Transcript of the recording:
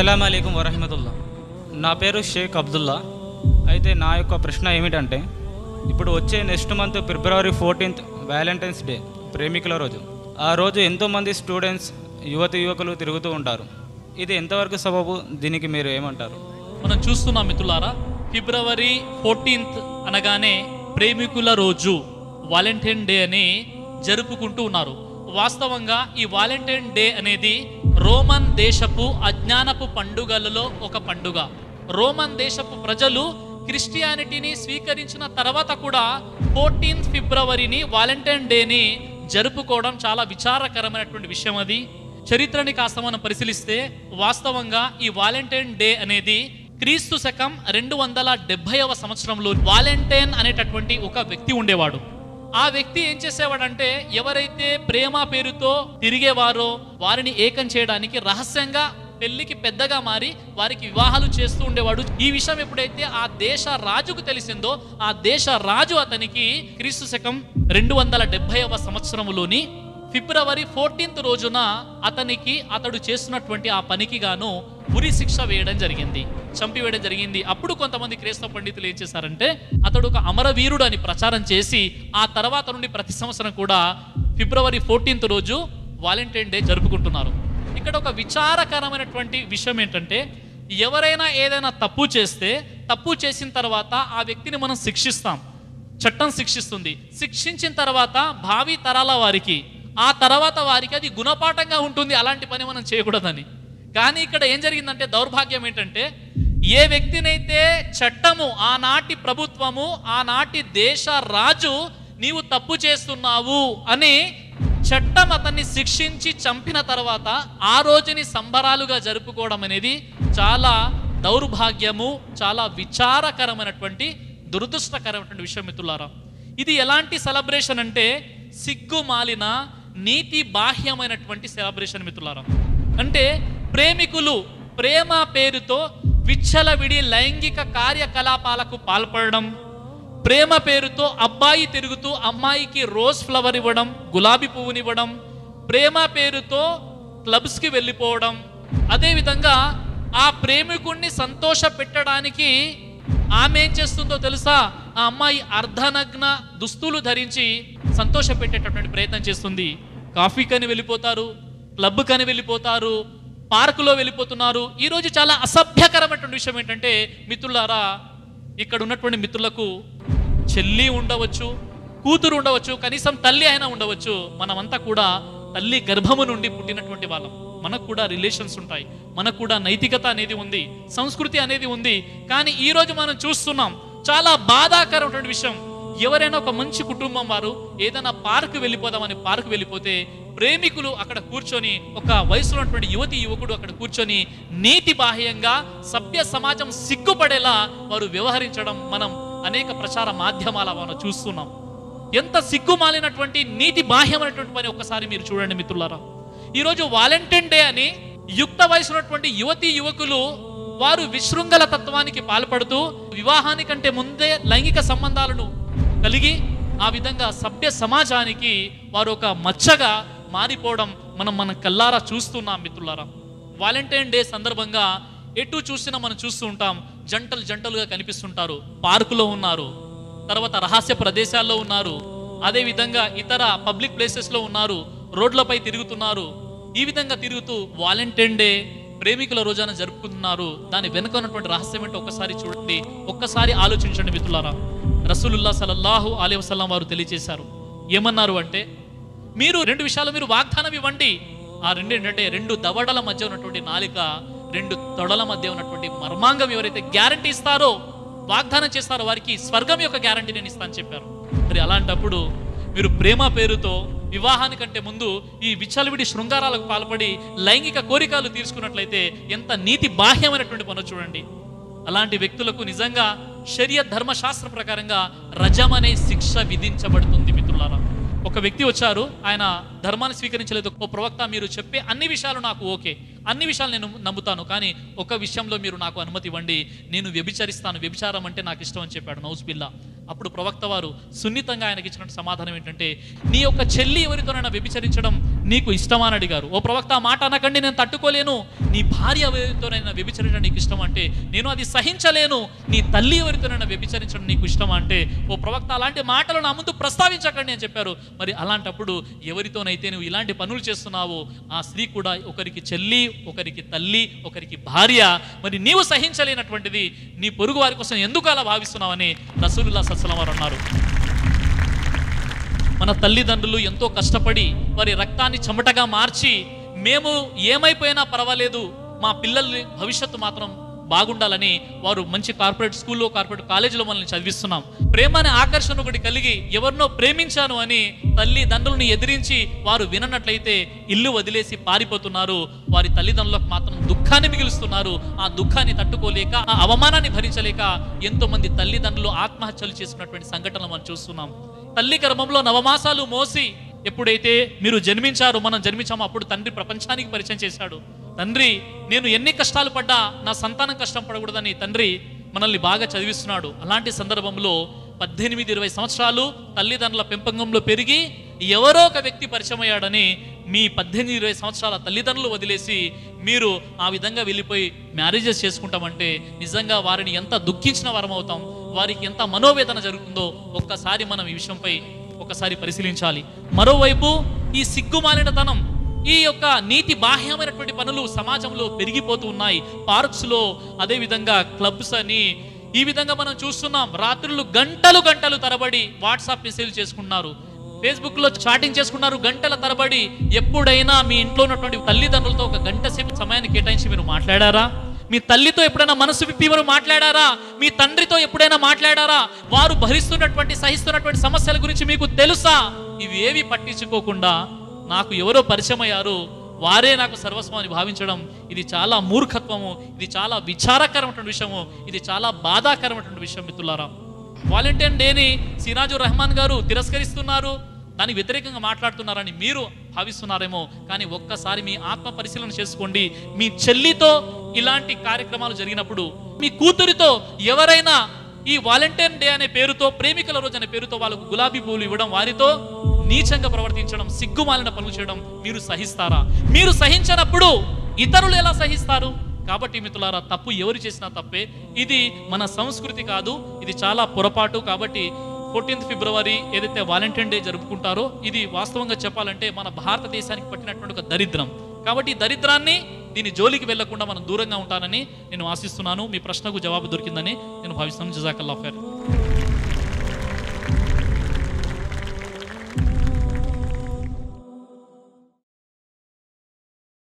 అస్సలం అయికం వరహమతుల్లా. నా పేరు షేక్ అబ్దుల్లా. అయితే నా యొక్క ప్రశ్న ఏమిటంటే ఇప్పుడు వచ్చే next month February fourteenth Valentine's Day ప్రేమికుల రోజు. ఆ రోజు ఎంతోమంది స్టూడెంట్స్ యువతి యువకులు తిరుగుతూ ఉంటారు. ఇది ఎంతవరకు సబబు? దీనికి మీరు ఏమంటారు? మనం చూస్తున్నాం మిత్రులారా ఫిబ్రవరి ఫోర్టీన్త్ అనగానే ప్రేమికుల రోజు వాలంటైన్ డే అని జరుపుకుంటూ ఉన్నారు. వాస్తవంగా ఈ వాలంటైన్ డే అనేది రోమన్ దేశపు అజ్ఞానపు పండుగలలో ఒక పండుగ. రోమన్ దేశపు ప్రజలు క్రిస్టియానిటీని స్వీకరించిన తర్వాత కూడా ఫోర్టీన్త్ ఫిబ్రవరిని వాలంటైన్ డేని జరుపుకోవడం చాలా విచారకరమైనటువంటి విషయం అది. చరిత్రని కాస్త మనం పరిశీలిస్తే వాస్తవంగా ఈ వాలంటైన్ డే అనేది క్రీస్తు శకం రెండు వందల డెబ్బైవ సంవత్సరంలో వాలంటైన్ అనేటటువంటి ఒక వ్యక్తి ఉండేవాడు. ఆ వ్యక్తి ఏం చేసేవాడంటే ఎవరైతే ప్రేమ పేరుతో తిరిగేవారో వారిని ఏకం చేయడానికి రహస్యంగా పెళ్ళికి పెద్దగా మారి వారికి వివాహాలు చేస్తూ ఉండేవాడు. ఈ విషయం ఎప్పుడైతే ఆ దేశ రాజుకు తెలిసిందో ఆ దేశ రాజు అతనికి క్రీస్తు శకం రెండు వందల డెబ్బైవ సంవత్సరంలోని ఫిబ్రవరి ఫోర్టీన్త్ రోజున అతనికి అతడు చేస్తున్నటువంటి ఆ పనికి గాను ఉరి శిక్ష వేయడం జరిగింది. చంపివేయడం జరిగింది. అప్పుడు కొంతమంది క్రైస్తవ పండితులు ఏం చేశారంటే అతడు ఒక అమరవీరుడు అని ప్రచారం చేసి ఆ తర్వాత నుండి ప్రతి సంవత్సరం కూడా ఫిబ్రవరి ఫోర్టీన్త్ రోజు వాలంటైన్ డే జరుపుకుంటున్నారు. ఇక్కడ ఒక విచారకరమైనటువంటి విషయం ఏంటంటే ఎవరైనా ఏదైనా తప్పు చేస్తే తప్పు చేసిన తర్వాత ఆ వ్యక్తిని మనం శిక్షిస్తాం. చట్టం శిక్షిస్తుంది. శిక్షించిన తర్వాత భావి తరాల వారికి ఆ తర్వాత వారికి అది గుణపాఠంగా ఉంటుంది. అలాంటి పని మనం చేయకూడదని. కానీ ఇక్కడ ఏం జరిగిందంటే దౌర్భాగ్యం ఏంటంటే ఏ వ్యక్తినైతే చట్టము ఆనాటి ప్రభుత్వము ఆనాటి దేశ రాజు నీవు తప్పు చేస్తున్నావు అని చట్టం అతన్ని శిక్షించి చంపిన తర్వాత ఆ రోజుని సంబరాలుగా జరుపుకోవడం అనేది చాలా దౌర్భాగ్యము చాలా విచారకరమైనటువంటి దురదృష్టకరమైనటువంటి విషయం మిత్రులారా. ఇది ఎలాంటి సెలబ్రేషన్ అంటే సిగ్గు మాలిన నీతి బాహ్యమైనటువంటి సెలబ్రేషన్ మిత్రులారా. అంటే ప్రేమికులు ప్రేమ పేరుతో విచ్చలవిడి లైంగిక కార్యకలాపాలకు పాల్పడడం ప్రేమ పేరుతో అబ్బాయి తిరుగుతూ అమ్మాయికి రోజ్ ఫ్లవర్ ఇవ్వడం గులాబీ పువ్వునివ్వడం ప్రేమ పేరుతో క్లబ్స్కి వెళ్ళిపోవడం అదేవిధంగా ఆ ప్రేమికుణ్ణి సంతోష పెట్టడానికి ఆమె ఏం చేస్తుందో తెలుసా? ఆ అమ్మాయి అర్ధనగ్న దుస్తులు ధరించి సంతోష పెట్టేటటువంటి ప్రయత్నం చేస్తుంది. కాఫీ కని వెళ్ళిపోతారు క్లబ్ కని వెళ్ళిపోతారు పార్కులో వెళ్ళిపోతున్నారు. ఈరోజు చాలా అసభ్యకరమైనటువంటి విషయం ఏంటంటే మిత్రులారా ఇక్కడ ఉన్నటువంటి మిత్రులకు చెల్లి ఉండవచ్చు కూతురు ఉండవచ్చు కనీసం తల్లి అయినా ఉండవచ్చు. మనమంతా కూడా తల్లి గర్భము నుండి పుట్టినటువంటి వాళ్ళం. మనకు కూడా రిలేషన్స్ ఉంటాయి. మనకు కూడా నైతికత అనేది ఉంది సంస్కృతి అనేది ఉంది. కానీ ఈరోజు మనం చూస్తున్నాం చాలా బాధాకరమైనటువంటి విషయం. ఎవరైనా ఒక మంచి కుటుంబం వారు ఏదైనా పార్క్ వెళ్ళిపోదామని పార్క్ వెళ్ళిపోతే ప్రేమికులు అక్కడ కూర్చొని ఒక వయసులో ఉన్నటువంటి యువతి యువకుడు అక్కడ కూర్చొని నీతి బాహ్యంగా సభ్య సమాజం సిగ్గుపడేలా వారు వ్యవహరించడం మనం అనేక ప్రచార మాధ్యమాల మనం చూస్తున్నాం. ఎంత సిగ్గుమాలినటువంటి నీతి బాహ్యమైనటువంటి పని ఒకసారి మీరు చూడండి మిత్రులారా. ఈరోజు వాలంటైన్ డే అని యుక్త వయసు ఉన్నటువంటి యువతి యువకులు వారు విశృంగల తత్వానికి పాల్పడుతూ వివాహానికంటే ముందే లైంగిక సంబంధాలను కలిగి ఆ విధంగా సభ్య సమాజానికి వారు ఒక మచ్చగా మారిపోవడం మనం మన కల్లారా చూస్తున్నాం మిత్రులారా. వాలంటైన్ డే సందర్భంగా ఎటు చూసినా మనం చూస్తూ ఉంటాం జంటలు జంటలుగా కనిపిస్తుంటారు పార్కులో ఉన్నారు తర్వాత రహస్య ప్రదేశాల్లో ఉన్నారు అదే విధంగా ఇతర పబ్లిక్ ప్లేసెస్లో ఉన్నారు రోడ్లపై తిరుగుతున్నారు ఈ విధంగా తిరుగుతూ వాలంటైన్ డే ప్రేమికుల రోజాన జరుపుకుంటున్నారు. దాని వెనుక ఉన్నటువంటి రహస్యం ఏంటో ఒక్కసారి చూడండి. ఒక్కసారి ఆలోచించండి మిత్రులారా. రసూలుల్లా సలల్లాహు అలీ వసలం వారు తెలియజేశారు ఏమన్నారు అంటే మీరు రెండు విషయాలు మీరు వాగ్దానం ఇవ్వండి. ఆ రెండు ఏంటంటే రెండు దవడల మధ్య ఉన్నటువంటి నాలిక రెండు తొడల మధ్య ఉన్నటువంటి మర్మాంగం ఎవరైతే గ్యారంటీ ఇస్తారో వాగ్దానం చేస్తారో వారికి స్వర్గం యొక్క గ్యారంటీ నేను ఇస్తాను చెప్పారు. మరి అలాంటప్పుడు మీరు ప్రేమ పేరుతో వివాహానికంటే ముందు ఈ విచ్చలవిడి శృంగారాలకు పాల్పడి లైంగిక కోరికలు తీర్చుకున్నట్లయితే ఎంత నీతి బాహ్యమైనటువంటి పనులు చూడండి. అలాంటి వ్యక్తులకు నిజంగా శరీర ధర్మశాస్త్ర ప్రకారంగా రజం అనే శిక్ష విధించబడుతుంది మిత్రులారా. ఒక వ్యక్తి వచ్చారు ఆయన ధర్మాన్ని స్వీకరించలేదు ఓ ప్రవక్త మీరు చెప్పే అన్ని విషయాలు నాకు ఓకే అన్ని విషయాలు నేను నమ్ముతాను కానీ ఒక విషయంలో మీరు నాకు అనుమతి ఇవ్వండి నేను వ్యభిచరిస్తాను వ్యభిచారం అంటే నాకు ఇష్టం అని చెప్పాడు నౌస్ బిల్లా. అప్పుడు ప్రవక్త వారు సున్నితంగా ఆయనకి ఇచ్చినట్టు సమాధానం ఏంటంటే నీ యొక్క చెల్లి ఎవరితోనైనా వ్యభిచరించడం నీకు ఇష్టమా అని అడిగారు. ఓ ప్రవక్త ఆ మాట అనకండి నేను తట్టుకోలేను. నీ భార్య ఎవరితోనైనా వ్యభిచరించడం నీకు ఇష్టం అంటే నేను అది సహించలేను. నీ తల్లి ఎవరితోనైనా వ్యభిచరించడం నీకు ఇష్టమా? అంటే ఓ ప్రవక్త అలాంటి మాటలు నా ముందు ప్రస్తావించకండి అని చెప్పారు. మరి అలాంటప్పుడు ఎవరితోనైతే నువ్వు ఇలాంటి పనులు చేస్తున్నావో ఆ స్త్రీ కూడా ఒకరికి చెల్లి ఒకరికి తల్లి ఒకరికి భార్య మరి నీవు సహించలేనటువంటిది నీ పొరుగు వారి కోసం ఎందుకు అలా భావిస్తున్నావని రసూలుల్లా సస్సలం వారు అన్నారు. మన తల్లిదండ్రులు ఎంతో కష్టపడి వారి రక్తాన్ని చెమటగా మార్చి మేము ఏమైపోయినా పర్వాలేదు మా పిల్లల్ని భవిష్యత్తు మాత్రం బాగుండాలని వారు మంచి కార్పొరేట్ స్కూల్లో కార్పొరేట్ కాలేజీలో మనల్ని చదివిస్తున్నాం. ప్రేమ అనే ఆకర్షణ ఒకటి కలిగి ఎవరినో ప్రేమించాను అని తల్లిదండ్రులను ఎదిరించి వారు విననట్లయితే ఇల్లు వదిలేసి పారిపోతున్నారు. వారి తల్లిదండ్రులకు మాత్రం దుఃఖాన్ని మిగిలుస్తున్నారు. ఆ దుఃఖాన్ని తట్టుకోలేక ఆ అవమానాన్ని భరించలేక ఎంతోమంది తల్లిదండ్రులు ఆత్మహత్యలు చేసుకున్నటువంటి సంఘటనలు మనం చూస్తున్నాం. తల్లి గర్భంలో నవమాసాలు మోసి ఎప్పుడైతే మీరు జన్మించారో మనం జన్మించామో అప్పుడు తండ్రి ప్రపంచానికి పరిచయం చేశాడు. తండ్రి నేను ఎన్ని కష్టాలు పడ్డా నా సంతానం కష్టం పడకూడదని తండ్రి మనల్ని బాగా చదివిస్తున్నాడు. అలాంటి సందర్భంలో పద్దెనిమిది ఇరవై సంవత్సరాలు తల్లిదండ్రుల పెంపకంలో పెరిగి ఎవరో ఒక వ్యక్తి పరిచయం అయ్యాడని మీ పద్దెనిమిది ఇరవై సంవత్సరాల తల్లిదండ్రులు వదిలేసి మీరు ఆ విధంగా వెళ్ళిపోయి మ్యారేజెస్ చేసుకుంటామంటే నిజంగా వారిని ఎంత దుఃఖించిన వారం అవుతాం వారికి ఎంత మనోవేదన జరుగుతుందో ఒక్కసారి మనం ఈ విషయంపై ఒకసారి పరిశీలించాలి. మరోవైపు ఈ సిగ్గుమాలినతనం ఈ యొక్క నీతి బాహ్యమైనటువంటి పనులు సమాజంలో పెరిగిపోతూ ఉన్నాయి. పార్క్స్లో అదేవిధంగా క్లబ్స్ అని ఈ విధంగా మనం చూస్తున్నాం. రాత్రులు గంటలు గంటలు తరబడి వాట్సాప్ మెసేజ్ చేసుకున్నారు ఫేస్బుక్లో చాటింగ్ చేసుకున్నారు గంటల తరబడి. ఎప్పుడైనా మీ ఇంట్లో ఉన్నటువంటి తల్లిదండ్రులతో ఒక గంట సేపు సమయాన్ని కేటాయించి మీరు మాట్లాడారా? మీ తల్లితో ఎప్పుడైనా మనసు విప్పి వారు మాట్లాడారా? మీ తండ్రితో ఎప్పుడైనా మాట్లాడారా? వారు భరిస్తున్నటువంటి సహిస్తున్నటువంటి సమస్యల గురించి మీకు తెలుసా? ఇవి ఏవి పట్టించుకోకుండా నాకు ఎవరో పరిచయం అయ్యారు వారే నాకు సర్వస్వాన్ని భావించడం ఇది చాలా మూర్ఖత్వము ఇది చాలా విచారకరమైనటువంటి విషయము ఇది చాలా బాధాకరమైనటువంటి విషయం మిత్రులారా. వాలంటీర్ డేని సిరాజు రెహమాన్ గారు తిరస్కరిస్తున్నారు దానికి వ్యతిరేకంగా మాట్లాడుతున్నారని మీరు భావిస్తున్నారేమో కానీ ఒక్కసారి మీ ఆత్మ పరిశీలన చేసుకోండి. మీ చెల్లితో ఇలాంటి కార్యక్రమాలు జరిగినప్పుడు మీ కూతురితో ఎవరైనా ఈ వాలంటీర్ డే అనే పేరుతో ప్రేమికుల రోజు అనే పేరుతో వాళ్ళకు గులాబీ పూలు ఇవ్వడం వారితో నీచంగా ప్రవర్తించడం సిగ్గుమాలిన పనులు చేయడం మీరు సహిస్తారా? మీరు సహించనప్పుడు ఇతరులు ఎలా సహిస్తారు? కాబట్టి మిత్రులారా తప్పు ఎవరు చేసినా తప్పే. ఇది మన సంస్కృతి కాదు ఇది చాలా పొరపాటు కాబట్టి ఫోర్టీన్త్ ఫిబ్రవరి ఏదైతే వాలంటీర్ డే జరుపుకుంటారో ఇది వాస్తవంగా చెప్పాలంటే మన భారతదేశానికి పట్టినటువంటి ఒక దరిద్రం. కాబట్టి ఈ దరిద్రాన్ని దీని జోలికి వెళ్ళకుండా మనం దూరంగా ఉంటానని నేను ఆశిస్తున్నాను. మీ ప్రశ్నకు జవాబు దొరికిందని నేను భావిస్తున్నాను. జజాకల్లా